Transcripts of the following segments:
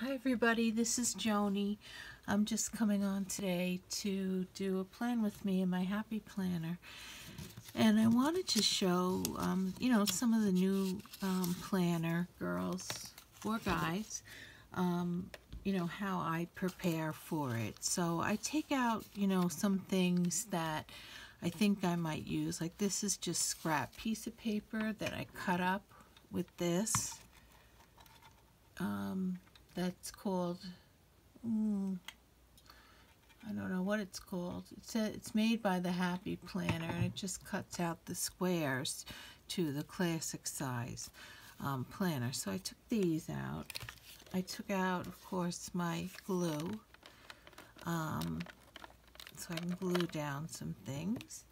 Hi everybody, this is Joni. I'm just coming on today to do a plan with me in my Happy Planner. And I wanted to show, um, you know, some of the new um, planner girls or guys, um, you know, how I prepare for it. So I take out, you know, some things that I think I might use. Like this is just scrap piece of paper that I cut up with this. Um, that's called, mm, I don't know what it's called. It's, a, it's made by the Happy Planner and it just cuts out the squares to the classic size um, planner. So I took these out. I took out, of course, my glue um, so I can glue down some things.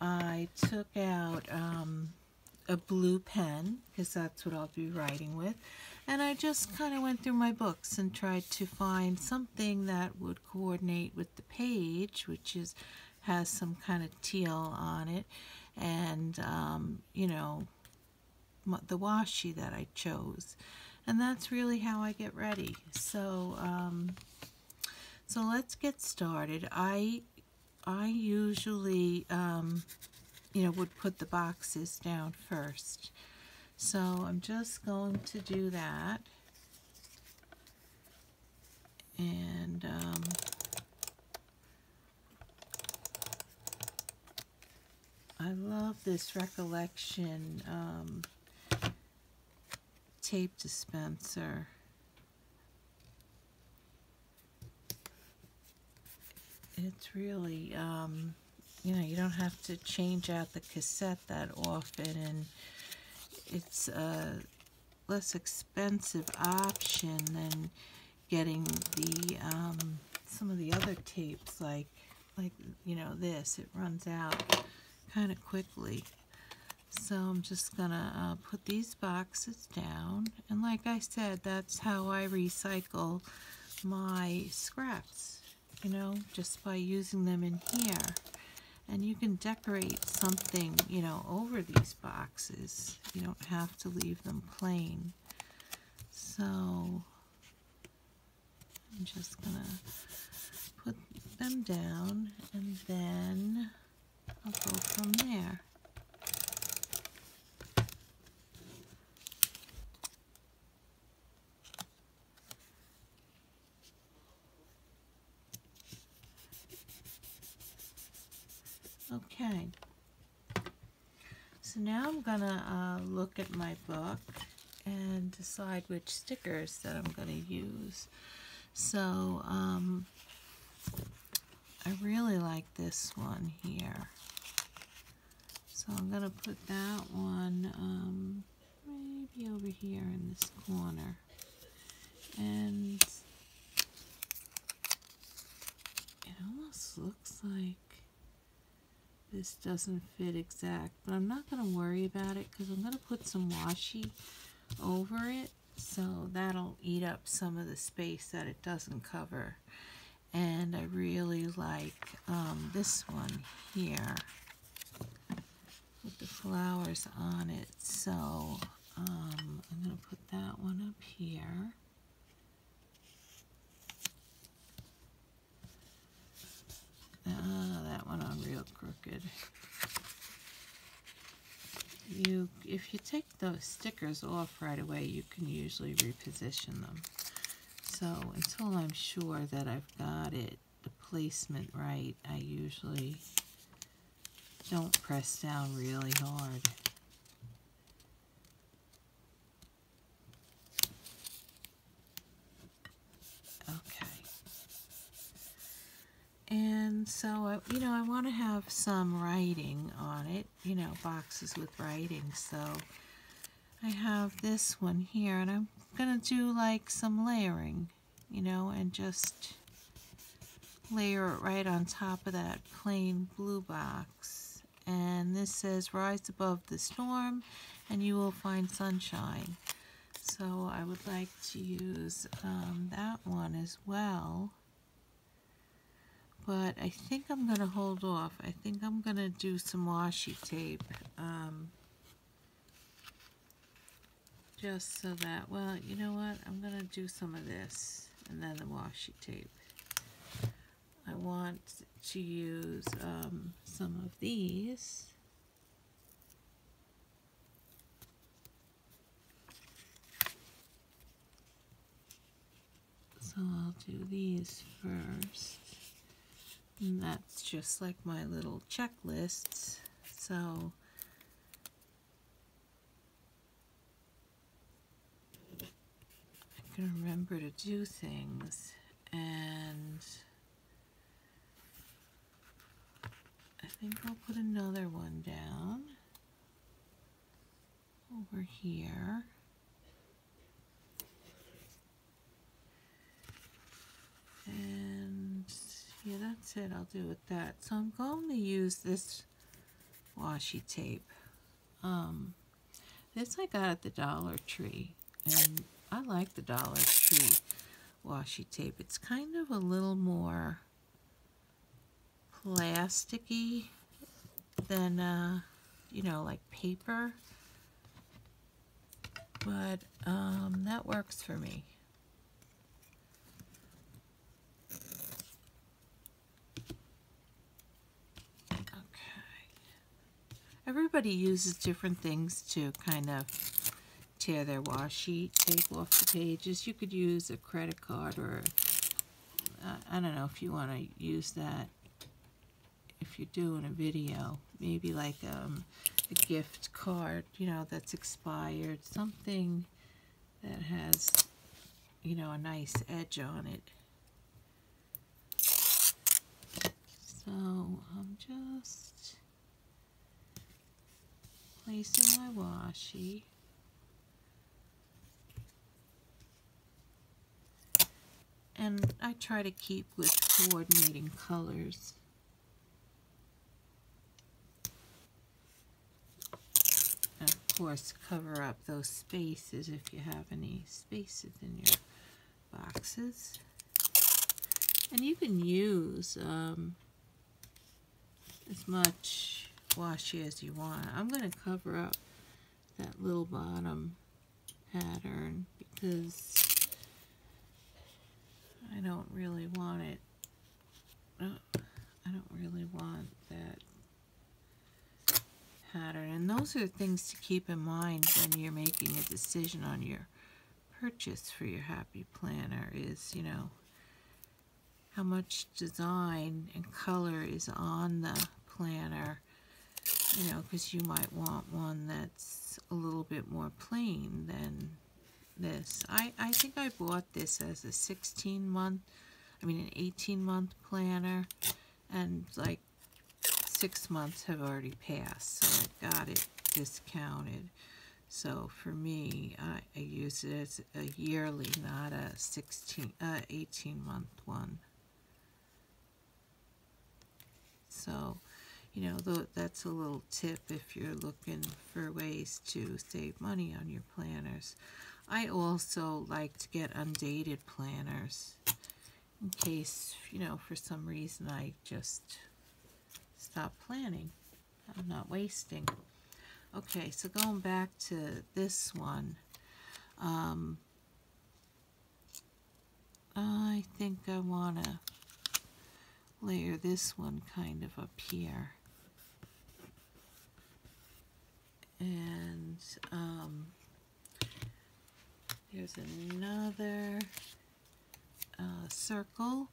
I took out um, a blue pen because that's what I'll be writing with. And I just kind of went through my books and tried to find something that would coordinate with the page, which is has some kind of teal on it, and um, you know the washi that I chose. And that's really how I get ready. So um, so let's get started. I I usually um, you know would put the boxes down first. So I'm just going to do that. And um, I love this recollection um, tape dispenser. It's really, um, you know, you don't have to change out the cassette that often and it's a less expensive option than getting the um, some of the other tapes like like you know this. It runs out kind of quickly. So I'm just gonna uh, put these boxes down. And like I said that's how I recycle my scraps you know just by using them in here and you can decorate something, you know, over these boxes. You don't have to leave them plain. So I'm just going to put them down and then I'll go from there. Okay. So now I'm to uh, look at my book and decide which stickers that I'm to use. So um, I really like this one here. So I'm to put that one um, maybe over here in this corner. And it almost looks like this doesn't fit exact, but I'm not going to worry about it because I'm going to put some washi over it, so that'll eat up some of the space that it doesn't cover. And I really like um, this one here with the flowers on it, so um, I'm going to put that one up here. Uh, crooked. You, if you take those stickers off right away, you can usually reposition them. So until I'm sure that I've got it, the placement right, I usually don't press down really hard. And so, you know, I want to have some writing on it, you know, boxes with writing. So I have this one here, and I'm going to do like some layering, you know, and just layer it right on top of that plain blue box. And this says, rise above the storm, and you will find sunshine. So I would like to use um, that one as well but I think I'm going to hold off. I think I'm going to do some washi tape um, just so that, well, you know what? I'm going to do some of this and then the washi tape. I want to use um, some of these. So I'll do these first. And that's just like my little checklists. So I can remember to do things and I think I'll put another one down over here. And yeah, that's it. I'll do with that. So I'm going to use this washi tape. Um, this I got at the Dollar Tree. And I like the Dollar Tree washi tape. It's kind of a little more plasticky than, uh, you know, like paper. But um, that works for me. Everybody uses different things to kind of tear their washi tape off the pages. You could use a credit card or, uh, I don't know if you want to use that if you're doing a video. Maybe like um, a gift card, you know, that's expired. Something that has, you know, a nice edge on it. So I'm just placing my washi. And I try to keep with coordinating colors. And of course, cover up those spaces if you have any spaces in your boxes. And you can use um, as much washi as you want. I'm going to cover up that little bottom pattern because I don't really want it. Uh, I don't really want that pattern. And those are things to keep in mind when you're making a decision on your purchase for your happy planner is, you know, how much design and color is on the planner you know, because you might want one that's a little bit more plain than this. I, I think I bought this as a 16 month, I mean an 18 month planner, and like six months have already passed, so I got it discounted. So for me, I, I use it as a yearly, not a 16, uh, 18 month one. So you know, that's a little tip if you're looking for ways to save money on your planners. I also like to get undated planners in case, you know, for some reason I just stop planning. I'm not wasting. Okay, so going back to this one, um, I think I want to layer this one kind of up here. And um, there's another uh, circle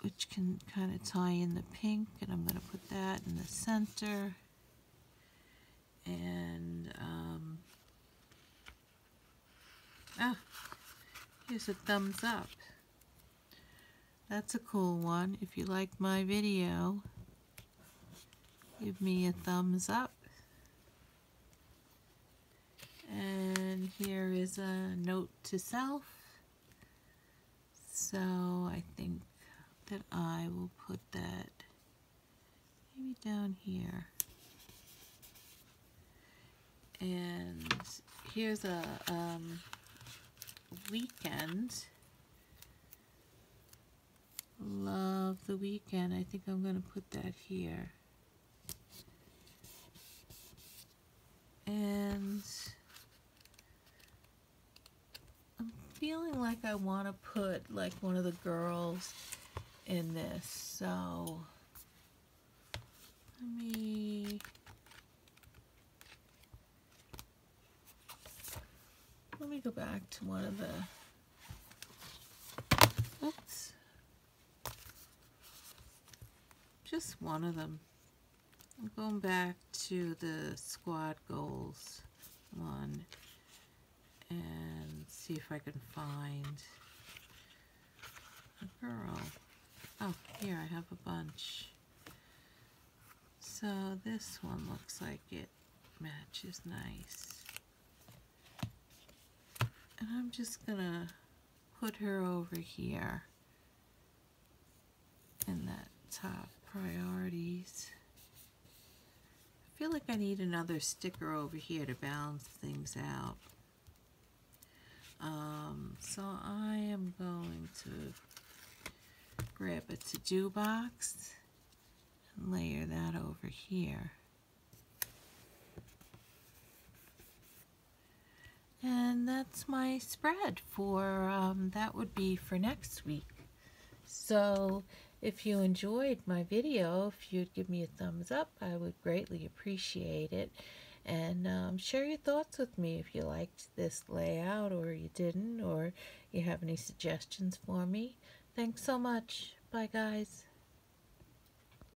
which can kind of tie in the pink and I'm going to put that in the center. And um, ah, here's a thumbs up. That's a cool one. If you like my video give me a thumbs up. And here is a note to self. So I think that I will put that maybe down here. And here's a um, weekend. Love the weekend. I think I'm going to put that here. and I'm feeling like I want to put like one of the girls in this so let me let me go back to one of the oops. Just one of them. I'm going back to the squad goals one and see if I can find a girl. Oh, here I have a bunch. So this one looks like it matches nice. And I'm just gonna put her over here in that top priorities. Feel like I need another sticker over here to balance things out. Um, so I am going to grab a to-do box and layer that over here. And that's my spread for, um, that would be for next week. So if you enjoyed my video, if you'd give me a thumbs up, I would greatly appreciate it. And um, share your thoughts with me if you liked this layout or you didn't, or you have any suggestions for me. Thanks so much. Bye, guys.